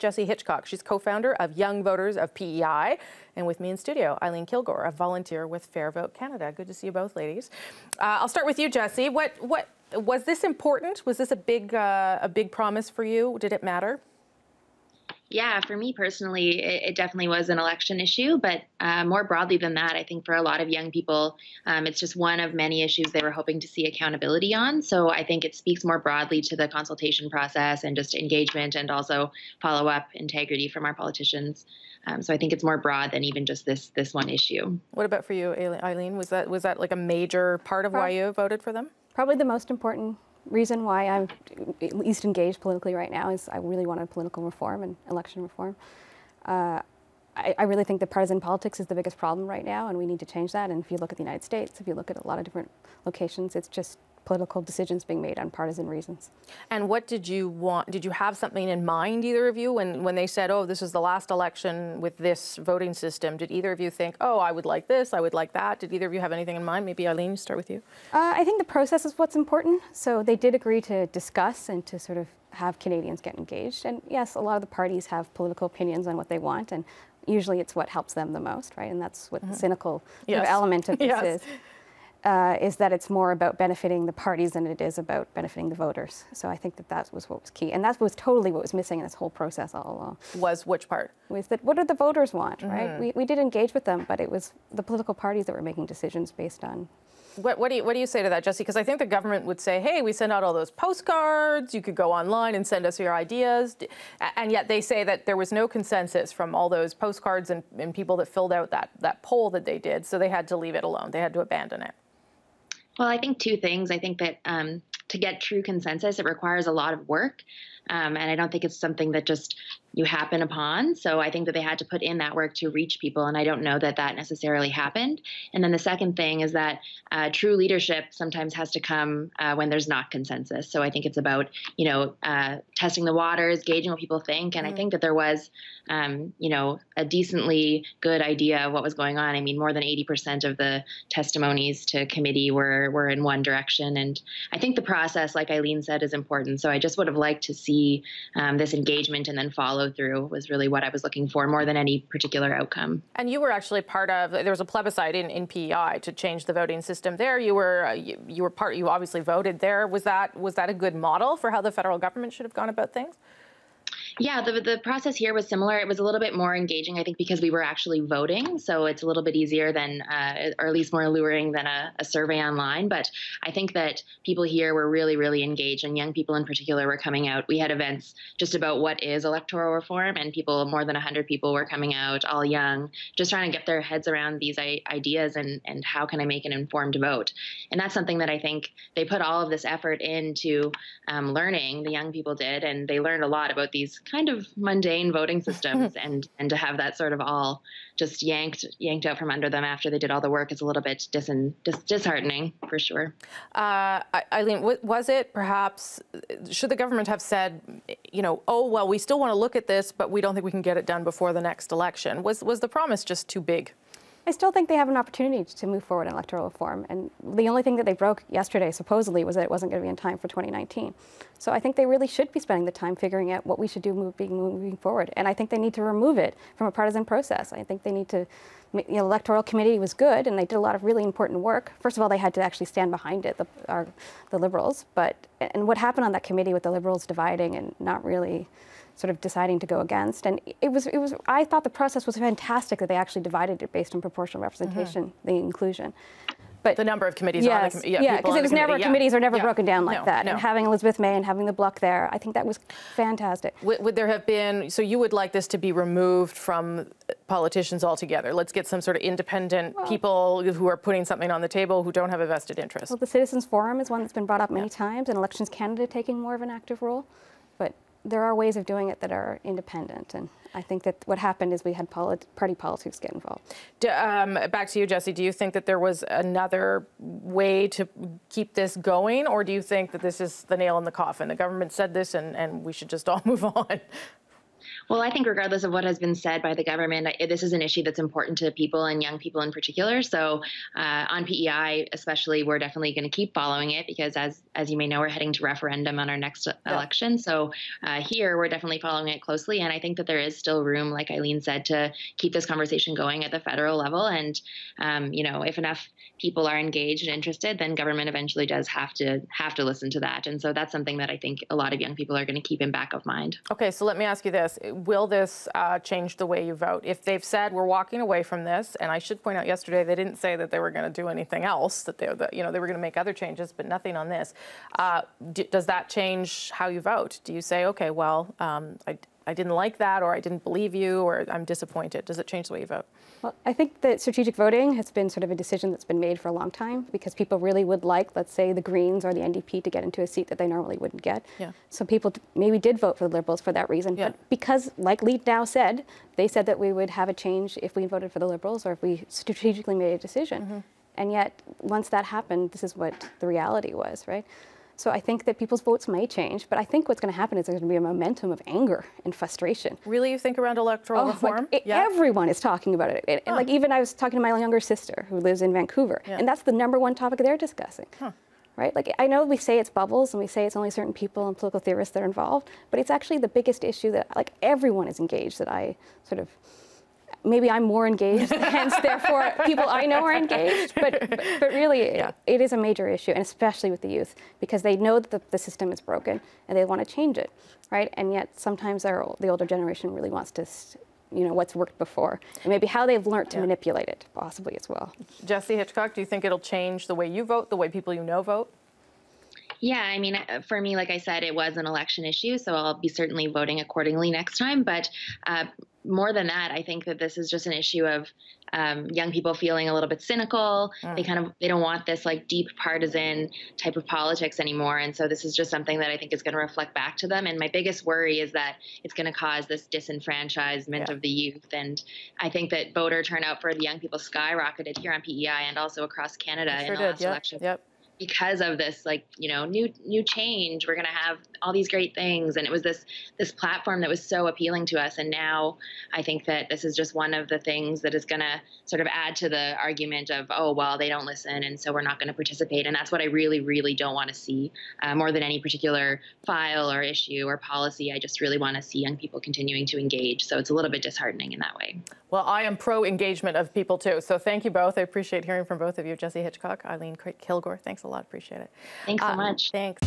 Jesse Hitchcock. She's co-founder of Young Voters of PEI. And with me in studio, Eileen Kilgour, a volunteer with Fair Vote Canada. Good to see you both, ladies. Uh, I'll start with you, Jesse. What, what, was this important? Was this a big, uh, a big promise for you? Did it matter? Yeah, for me personally, it, it, definitely was an election issue. But uh, more broadly than that, I think for a lot of young people, um, it's just one of many issues they were hoping to see accountability on. So I think it speaks more broadly to the consultation process and just engagement and also follow up integrity from our politicians. Um, so I think it's more broad than even just this this one issue. What about for you, Eileen? Was that was that like a major part of why you voted for them? Probably the most important reason why I'm at least engaged politically right now is I really wanted political reform and election reform. Uh, I, I, really think that partisan politics is the biggest problem right now, and we need to change that. And if you look at the United States, if you look at a lot of different locations, it's just political decisions being made on partisan reasons. And what did you want? Did you have something in mind, either of you, when, when they said, oh, this is the last election with this voting system? Did either of you think, oh, I would like this, I would like that? Did either of you have anything in mind? Maybe Eileen, start with you. Uh, I think the process is what's important. So they did agree to discuss and to sort of have Canadians get engaged. And yes, a lot of the parties have political opinions on what they want, and usually it's what helps them the most, right? And that's what mm -hmm. the cynical yes. sort of element of this yes. is uh, is that it's more about benefiting the parties than it is about benefiting the voters. So I think that that was what was key. And that was totally what was missing in this whole process all along. Was which part? Was that what do the voters want, mm -hmm. right? Mm-hmm. We, we did engage with them, but it was the political parties that were making decisions based on what, what, do you, what do you say to that, Jesse? Because I think the government would say, hey, we send out all those postcards, you could go online and send us your ideas. And yet they say that there was no consensus from all those postcards and, and people that filled out that, that poll that they did, so they had to leave it alone. They had to abandon it. Well, I think two things. I think that um, to get true consensus, it requires a lot of work. Um, and I don't think it's something that just you happen upon. So I think that they had to put in that work to reach people, and I don't know that that necessarily happened. And then the second thing is that uh, true leadership sometimes has to come uh, when there's not consensus. So I think it's about you know uh, testing the waters, gauging what people think, and mm-hmm. I think that there was um, you know a decently good idea of what was going on. I mean, more than 80% of the testimonies to committee were were in one direction, and I think the process, like Eileen said, is important. So I just would have liked to see um, this engagement and then follow follow through was really what I was looking for more than any particular outcome. And you were actually part of, there was a plebiscite in, in PEI to change the voting system there. You were, uh, you, you were part, you obviously voted there. Was that, was that a good model for how the federal government should have gone about things? Yeah, the, the process here was similar. It was a little bit more engaging, I think, because we were actually voting. So it's a little bit easier than, uh, or at least more alluring than a, a, survey online. But I think that people here were really, really engaged, and young people in particular were coming out. We had events just about what is electoral reform, and people, more than 100 people, were coming out, all young, just trying to get their heads around these ideas and, and how can I make an informed vote. And that's something that I think they put all of this effort into um, learning, the young people did, and they learned a lot about these kind of mundane voting systems and and to have that sort of all just yanked yanked out from under them after they did all the work is a little bit dis- dis- disheartening for sure. Uh, Eileen, was it perhaps should the government have said, you know, oh well, we still want to look at this, but we don't think we can get it done before the next election? Was was the promise just too big? I still think they have an opportunity to move forward in electoral reform. And the only thing that they broke yesterday, supposedly, was that it wasn't going to be in time for 2019. So I think they really should be spending the time figuring out what we should do moving, moving forward. And I think they need to remove it from a partisan process. I think they need to, the electoral committee was good, and they did a lot of really important work. First of all, they had to actually stand behind it, the, our, the liberals. But and what happened on that committee with the liberals dividing and not really sort of deciding to go against. And it was, it was, I thought the process was fantastic that they actually divided it based on proportional representation, mm -hmm. the inclusion. But the number of committees yes, on the yeah, because it was never committees are never yeah. broken down like no, that. No. And having Elizabeth May and having the bloc there, I think that was fantastic. Would, would, there have been? So you would like this to be removed from politicians altogether? Let's get some sort of independent well, people who are putting something on the table who don't have a vested interest. Well, the Citizens Forum is one that's been brought up many yeah. times, and Elections Canada taking more of an active role. There are ways of doing it that are independent. And I think that what happened is we had polit party politics get involved. um, back to you, Jesse. Do you think that there was another way to keep this going, or do you think that this is the nail in the coffin? The government said this, and, and we should just all move on. Well, I think regardless of what has been said by the government, this is an issue that's important to people and young people in particular. So uh, on PEI, especially, we're definitely going to keep following it because, as as you may know, we're heading to referendum on our next yeah. election. So uh, here, we're definitely following it closely, and I think that there is still room, like Eileen said, to keep this conversation going at the federal level. And um, you know, if enough people are engaged and interested, then government eventually does have to have to listen to that. And so that's something that I think a lot of young people are going to keep in back of mind. Okay, so let me ask you this will this uh, change the way you vote? If they've said we're walking away from this, and I should point out yesterday they didn't say that they were going to do anything else, that they, that, you know, they were going to make other changes, but nothing on this. Uh, does that change how you vote? Do you say, okay, well, um, I, I didn't like that, or I didn't believe you, or I'm disappointed? Does it change the way you vote? Well, I think that strategic voting has been sort of a decision that's been made for a long time because people really would like, let's say, the Greens or the NDP to get into a seat that they normally wouldn't get. Yeah. So people maybe did vote for the Liberals for that reason. Yeah. But because, like Lee now said, they said that we would have a change if we voted for the Liberals or if we strategically made a decision. Mm-hmm. And yet, once that happened, this is what the reality was, right? So I think that people's votes may change, but I think what's going to happen is there's going to be a momentum of anger and frustration. Really, you think around electoral oh, reform? Like, yeah. Everyone is talking about it. And, huh. like even I was talking to my younger sister who lives in Vancouver, yeah. and that's the number one topic they're discussing. Huh. Right? Like I know we say it's bubbles and we say it's only certain people and political theorists that are involved, but it's actually the biggest issue that like everyone is engaged that I sort of maybe I'm more engaged, hence therefore people I know are engaged. But but, really, yeah. it, it is a major issue, and especially with the youth, because they know that the, the system is broken and they want to change it, right? And yet sometimes our, the older generation really wants to. You know what's worked before, and maybe how they've learned to yeah. manipulate it, possibly as well. Jesse Hitchcock, do you think it'll change the way you vote, the way people you know vote? Yeah, I mean, uh, for me, like I said, it was an election issue, so I'll be certainly voting accordingly next time. But uh, more than that, I think that this is just an issue of um, young people feeling a little bit cynical. Mm. They kind of they don't want this like deep partisan type of politics anymore, and so this is just something that I think is going to reflect back to them. And my biggest worry is that it's going to cause this disenfranchisement yeah. of the youth. And I think that voter turnout for the young people skyrocketed here on PEI and also across Canada sure in the did. last yep. election. Yep because of this like you know new new change we're going to have all these great things. And it was this this platform that was so appealing to us. And now i think that this is just one of the things that is going to sort of add to the argument of oh well they don't listen and so we're not going to participate. And that's what i really really don't want to see uh, more than any particular file or issue or policy. I just really want to see young people continuing to engage. So it's a little bit disheartening in that way. Well i am pro engagement of people too. So thank you both. I appreciate hearing from both of you jesse hitchcock eileen kilgour. Thanks a lot. Appreciate it. Thanks so um, much. Thanks.